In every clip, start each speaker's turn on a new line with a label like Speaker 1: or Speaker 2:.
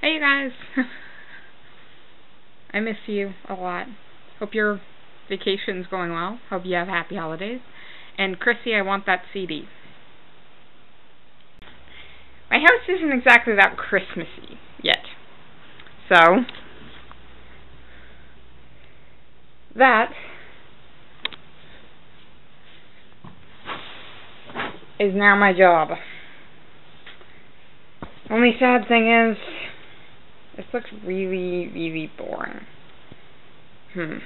Speaker 1: Hey you guys! I miss you a lot. Hope your vacation's going well. Hope you have happy holidays. And Krissy, I want that CD. My house isn't exactly that Christmassy yet. So, that is now my job. Only sad thing is, this looks really, really boring. Hmm.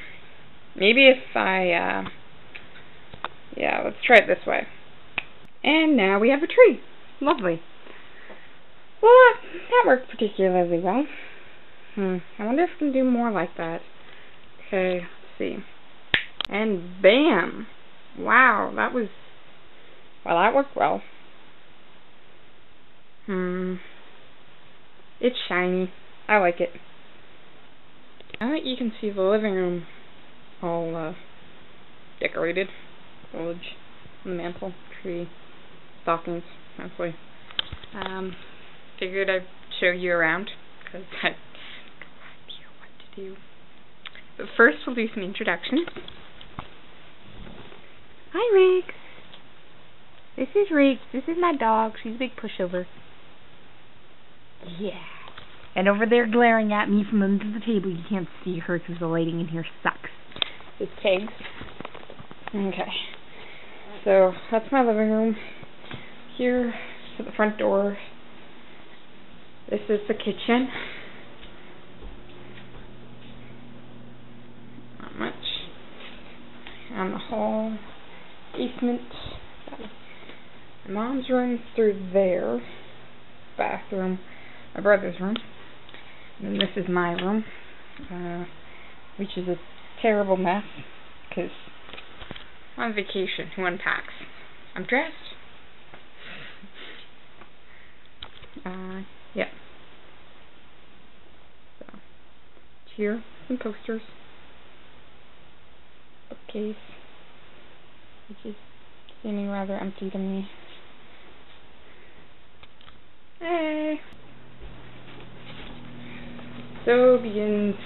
Speaker 1: Maybe if I, uh, yeah, let's try it this way. And now we have a tree. Lovely. Well, that worked particularly well. Hmm. I wonder if we can do more like that. Okay, let's see. And bam! Wow, that was, well, that worked well. Hmm. It's shiny. I like it. Now that you can see the living room all uh, decorated, foliage the mantle, tree, stockings, mostly. Um, figured I'd show you around because I have no idea what to do. But first, we'll do some introductions. Hi, Riggs. This is Riggs. This is my dog. She's a big pushover. Yeah. And over there glaring at me from under the table, you can't see her because the lighting in here sucks. It's pigs. Okay. So, that's my living room. Here, at the front door, this is the kitchen. Not much. And the hall, basement. My mom's room through there. Bathroom my brother's room. And this is my room, uh, which is a terrible mess, because I'm on vacation. Who unpacks? I'm dressed. Uh, yeah. So, here, some posters. Bookcase, which is seeming rather empty to me. Hey! So begins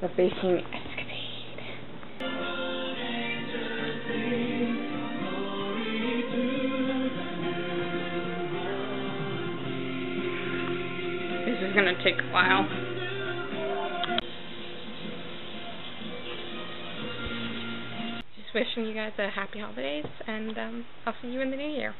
Speaker 1: the baking escapade. This is gonna take a while. Just wishing you guys a happy holidays, and um, I'll see you in the new year.